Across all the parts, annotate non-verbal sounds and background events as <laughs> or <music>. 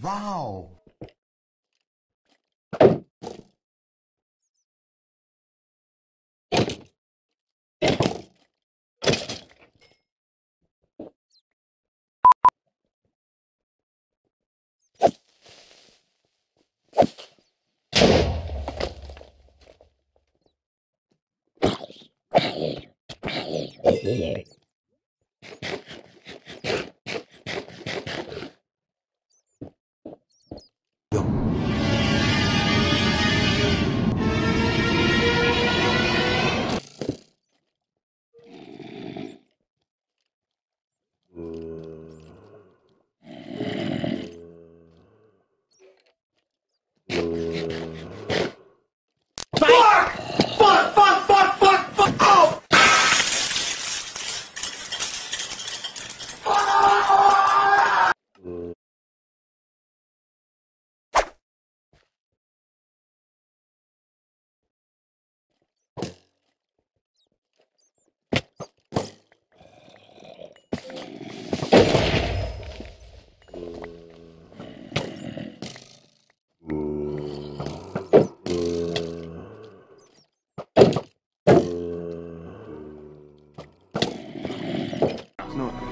Wow! Here.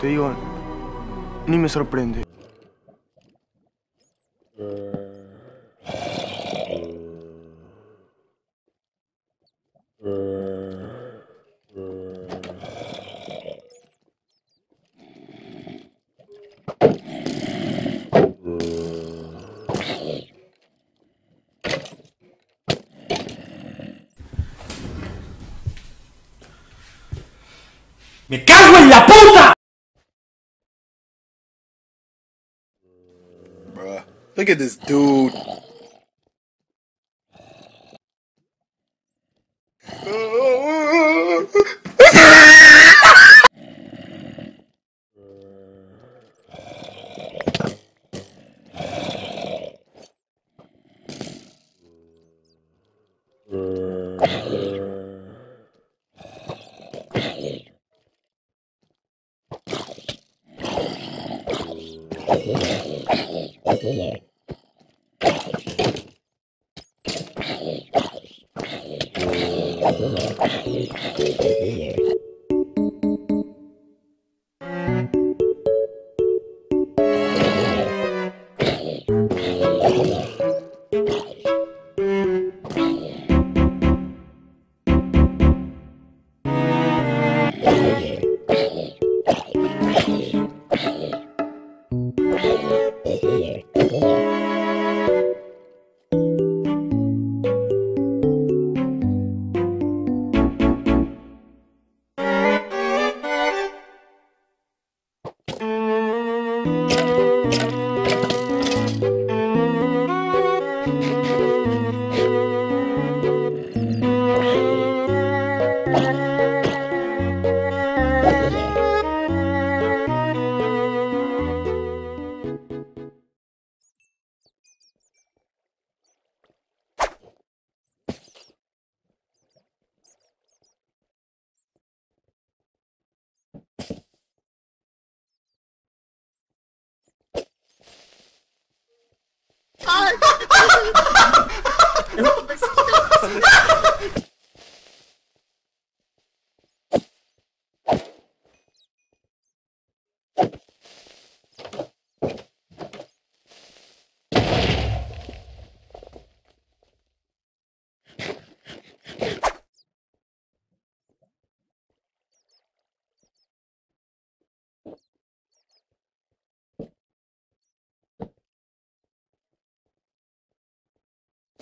Digo, ni me sorprende. ¡Me cago en la puta! Look at this dude. Yeah. <laughs> here.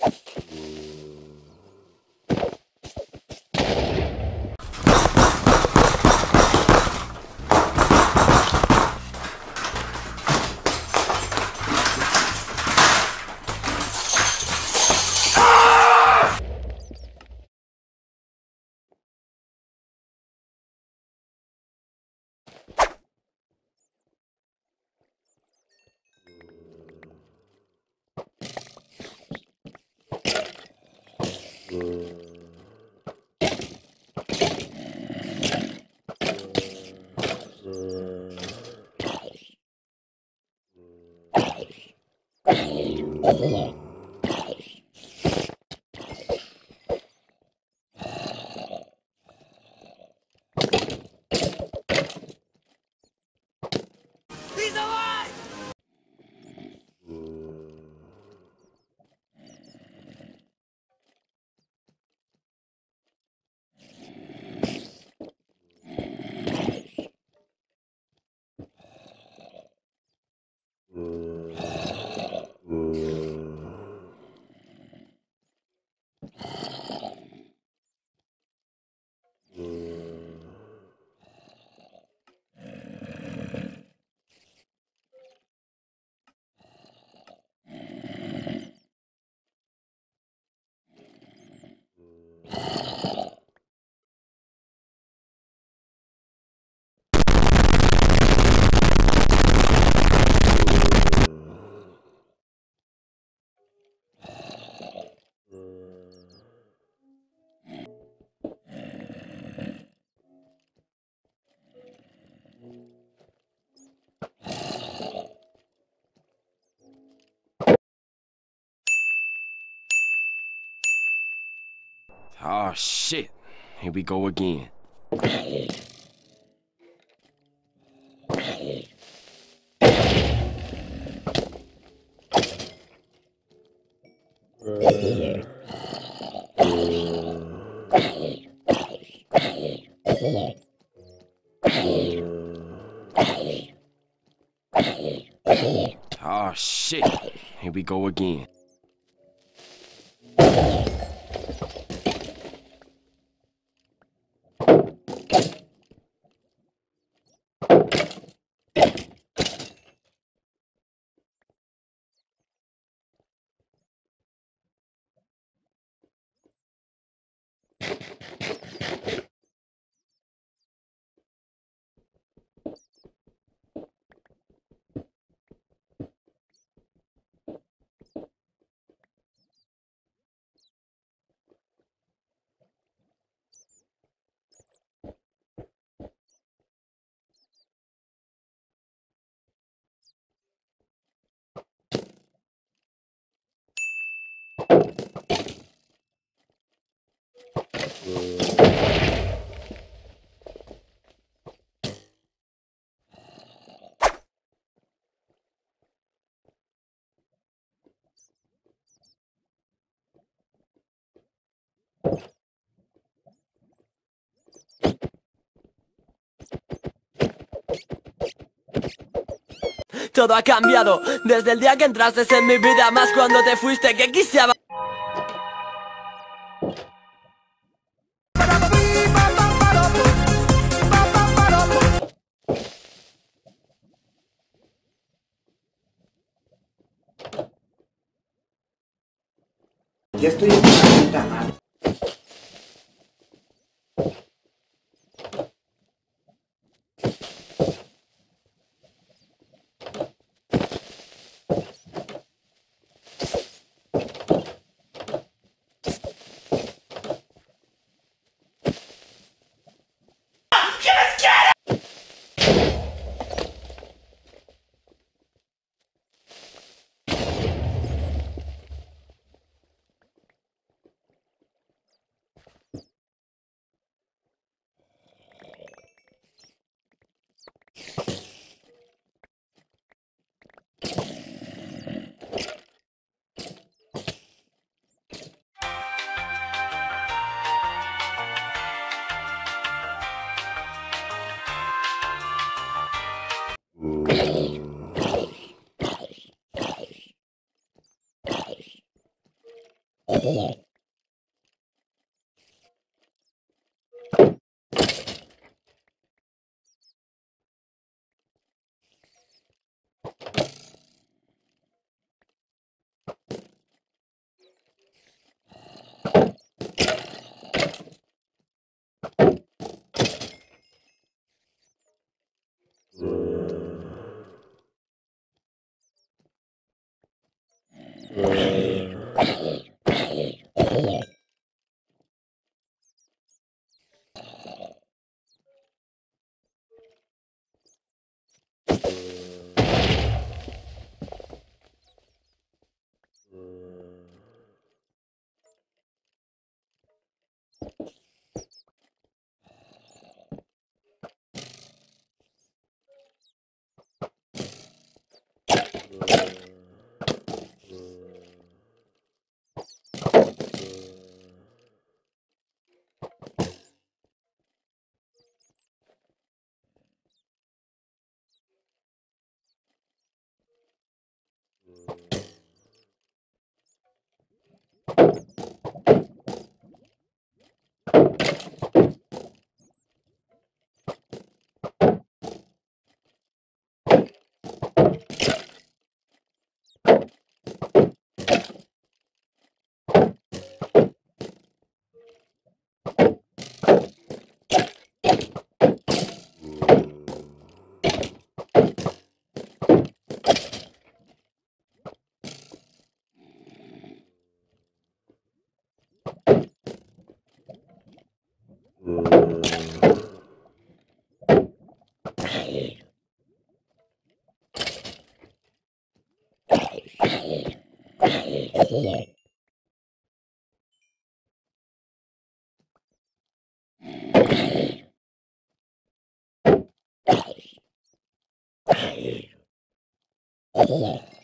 you Yeah. Oh shit. Here we go again. Oh shit. Here we go again. Todo ha cambiado desde el día que entraste en mi vida Más cuando te fuiste que quise here. Yeah. Yeah.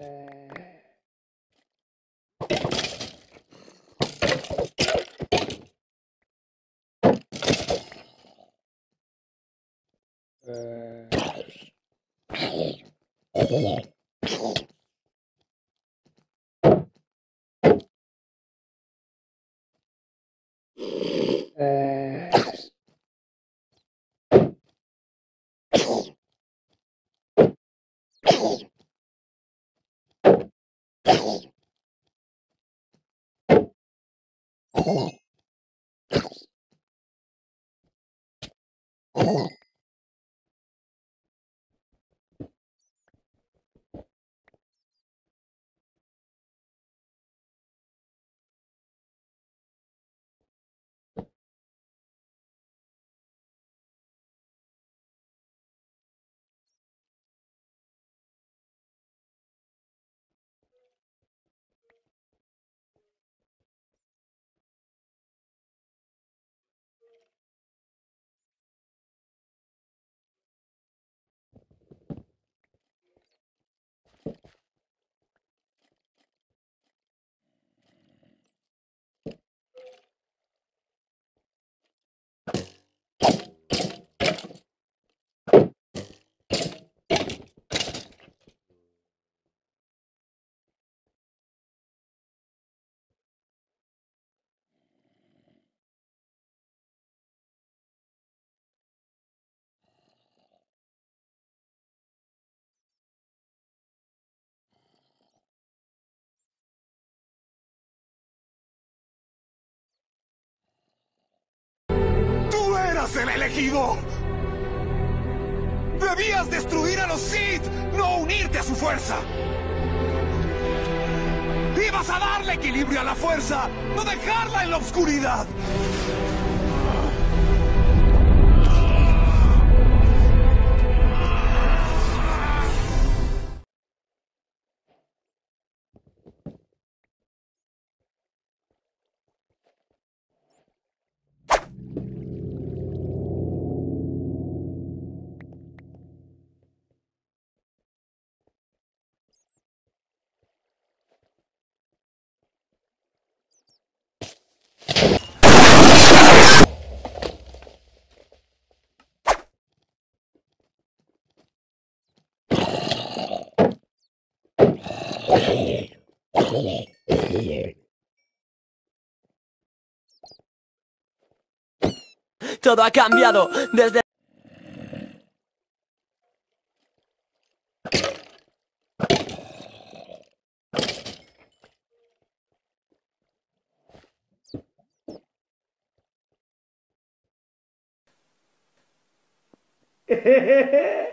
Uh, uh, el elegido! ¡Debías destruir a los Sith, no unirte a su fuerza! ¡Ibas a darle equilibrio a la fuerza, no dejarla en la oscuridad! Todo ha cambiado desde... <laughs>